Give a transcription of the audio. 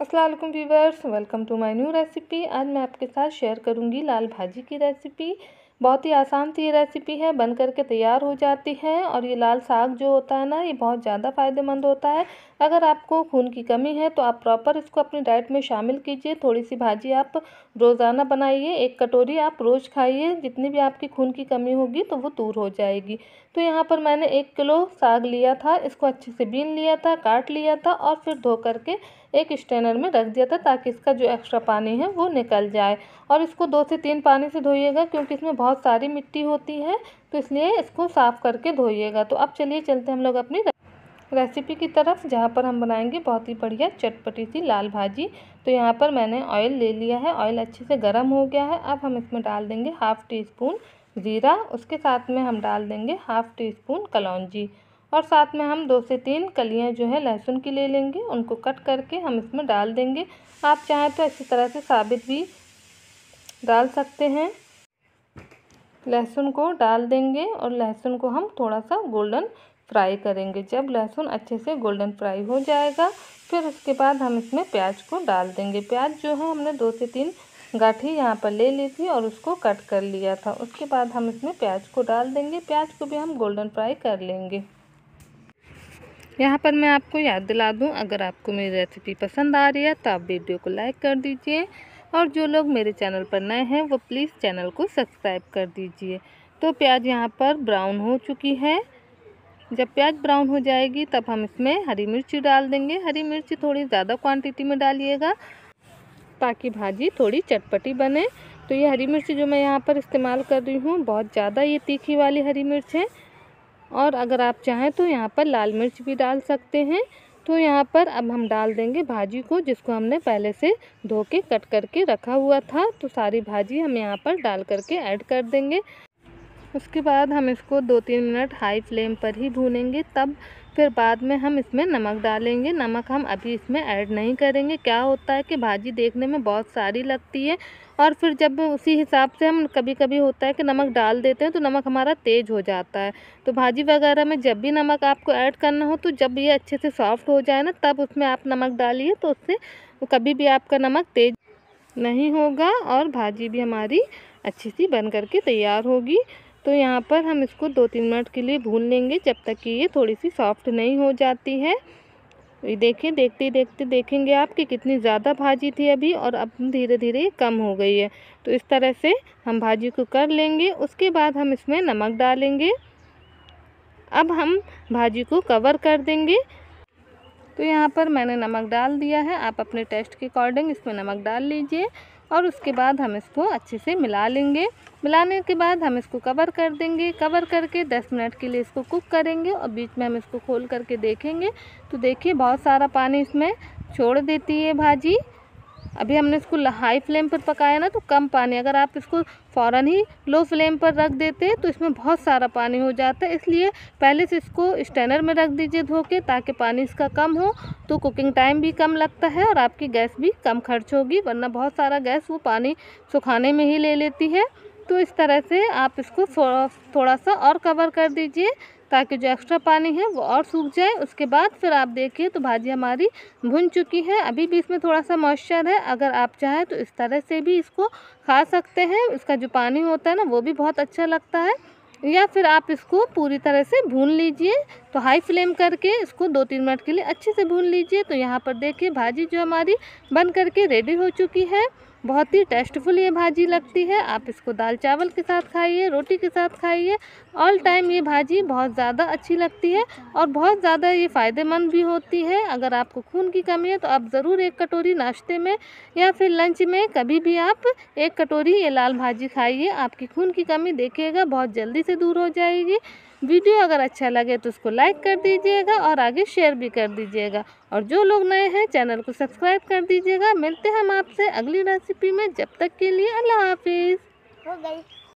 वालेकुम viewers welcome to my new recipe आज मैं आपके साथ शेयर करूँगी लाल भाजी की रेसिपी बहुत ही आसान सी ये रेसिपी है, बन करके तैयार हो जाती है और ये लाल साग जो होता है ना, ये बहुत ज़्यादा फ़ायदेमंद होता है। अगर आपको खून की कमी है तो आप प्रॉपर इसको अपनी डाइट में शामिल कीजिए। थोड़ी सी भाजी आप रोज़ाना बनाइए, एक कटोरी आप रोज़ खाइए, जितनी भी आपकी खून की कमी होगी तो वो दूर हो जाएगी। तो यहाँ पर मैंने एक किलो साग लिया था, इसको अच्छे से बीन लिया था, काट लिया था और फिर धो करके एक स्टेनर में रख दिया था, ताकि इसका जो एक्स्ट्रा पानी है वो निकल जाए। और इसको दो से तीन पानी से धोइएगा, क्योंकि इसमें बहुत सारी मिट्टी होती है तो इसलिए इसको साफ़ करके धोइएगा। तो अब चलिए चलते हम लोग अपनी रेसिपी की तरफ़, जहाँ पर हम बनाएँगे बहुत ही बढ़िया चटपटी सी लाल भाजी। तो यहाँ पर मैंने ऑयल ले लिया है, ऑयल अच्छे से गर्म हो गया है। अब हम इसमें डाल देंगे हाफ़ टी स्पून ज़ीरा, उसके साथ में हम डाल देंगे हाफ़ टी स्पून कलौजी। और साथ में हम दो से तीन कलियाँ जो है लहसुन की ले लेंगे, उनको कट करके हम इसमें डाल देंगे। आप चाहें तो इसी तरह से साबित भी डाल सकते हैं। लहसुन को डाल देंगे और लहसुन को हम थोड़ा सा गोल्डन फ्राई करेंगे। जब लहसुन अच्छे से गोल्डन फ्राई हो जाएगा, फिर उसके बाद हम इसमें प्याज को डाल देंगे। प्याज जो है, हमने दो से तीन गाठी यहाँ पर ले ली थी और उसको कट कर लिया था। उसके बाद हम इसमें प्याज को डाल देंगे। प्याज को भी हम गोल्डन फ्राई कर लेंगे। यहाँ पर मैं आपको याद दिला दूँ, अगर आपको मेरी रेसिपी पसंद आ रही है तो आप वीडियो को लाइक कर दीजिए। और जो लोग मेरे चैनल पर नए हैं, वो प्लीज़ चैनल को सब्सक्राइब कर दीजिए। तो प्याज यहाँ पर ब्राउन हो चुकी है। जब प्याज ब्राउन हो जाएगी, तब हम इसमें हरी मिर्ची डाल देंगे। हरी मिर्ची थोड़ी ज़्यादा क्वांटिटी में डालिएगा, ताकि भाजी थोड़ी चटपटी बने। तो ये हरी मिर्ची जो मैं यहाँ पर इस्तेमाल कर रही हूँ, बहुत ज़्यादा ये तीखी वाली हरी मिर्च है। और अगर आप चाहें तो यहाँ पर लाल मिर्च भी डाल सकते हैं। तो यहाँ पर अब हम डाल देंगे भाजी को, जिसको हमने पहले से धो के कट करके रखा हुआ था। तो सारी भाजी हम यहाँ पर डाल करके ऐड कर देंगे। उसके बाद हम इसको दो तीन मिनट हाई फ्लेम पर ही भूनेंगे। तब फिर बाद में हम इसमें नमक डालेंगे। नमक हम अभी इसमें ऐड नहीं करेंगे। क्या होता है कि भाजी देखने में बहुत सारी लगती है और फिर जब उसी हिसाब से हम कभी कभी होता है कि नमक डाल देते हैं तो नमक हमारा तेज़ हो जाता है। तो भाजी वगैरह में जब भी नमक आपको ऐड करना हो तो जब ये अच्छे से सॉफ्ट हो जाए ना, तब उसमें आप नमक डालिए तो उससे कभी भी आपका नमक तेज़ नहीं होगा और भाजी भी हमारी अच्छी सी बन करके तैयार होगी। तो यहाँ पर हम इसको दो तीन मिनट के लिए भून लेंगे जब तक कि ये थोड़ी सी सॉफ्ट नहीं हो जाती है। ये देखिए, देखते देखते देखेंगे आप कि कितनी ज़्यादा भाजी थी अभी और अब धीरे धीरे कम हो गई है। तो इस तरह से हम भाजी को कर लेंगे, उसके बाद हम इसमें नमक डालेंगे। अब हम भाजी को कवर कर देंगे। तो यहाँ पर मैंने नमक डाल दिया है। आप अपने टेस्ट के अकॉर्डिंग इसमें नमक डाल लीजिए और उसके बाद हम इसको अच्छे से मिला लेंगे। मिलाने के बाद हम इसको कवर कर देंगे। कवर करके 10 मिनट के लिए इसको कुक करेंगे और बीच में हम इसको खोल करके देखेंगे। तो देखिए बहुत सारा पानी इसमें छोड़ देती है भाजी। अभी हमने इसको हाई फ्लेम पर पकाया ना तो कम पानी, अगर आप इसको फ़ौर ही लो फ्लेम पर रख देते तो इसमें बहुत सारा पानी हो जाता है, इसलिए पहले से इसको स्टैनर में रख दीजिए धो के ताकि पानी इसका कम हो तो कुकिंग टाइम भी कम लगता है और आपकी गैस भी कम खर्च होगी, वरना बहुत सारा गैस वो पानी सुखाने में ही ले लेती है। तो इस तरह से आप इसको थोड़ा सा और कवर कर दीजिए ताकि जो एक्स्ट्रा पानी है वो और सूख जाए। उसके बाद फिर आप देखिए तो भाजी हमारी भुन चुकी है। अभी भी इसमें थोड़ा सा मॉइस्चर है। अगर आप चाहें तो इस तरह से भी इसको खा सकते हैं। इसका जो पानी होता है ना, वो भी बहुत अच्छा लगता है। या फिर आप इसको पूरी तरह से भून लीजिए। तो हाई फ्लेम करके इसको दो तीन मिनट के लिए अच्छे से भून लीजिए। तो यहाँ पर देखिए भाजी जो हमारी बन करके रेडी हो चुकी है। बहुत ही टेस्टफुल ये भाजी लगती है। आप इसको दाल चावल के साथ खाइए, रोटी के साथ खाइए। ऑल टाइम ये भाजी बहुत ज़्यादा अच्छी लगती है और बहुत ज़्यादा ये फ़ायदेमंद भी होती है। अगर आपको खून की कमी है तो आप ज़रूर एक कटोरी नाश्ते में या फिर लंच में कभी भी आप एक कटोरी ये लाल भाजी खाइए। आपकी खून की कमी देखिएगा, बहुत जल्दी से दूर हो जाएगी। वीडियो अगर अच्छा लगे तो उसको लाइक कर दीजिएगा और आगे शेयर भी कर दीजिएगा। और जो लोग नए हैं, चैनल को सब्सक्राइब कर दीजिएगा। मिलते हैं हम आपसे अगली रेसिपी में। जब तक के लिए अल्लाह हाफिज़। हो गई।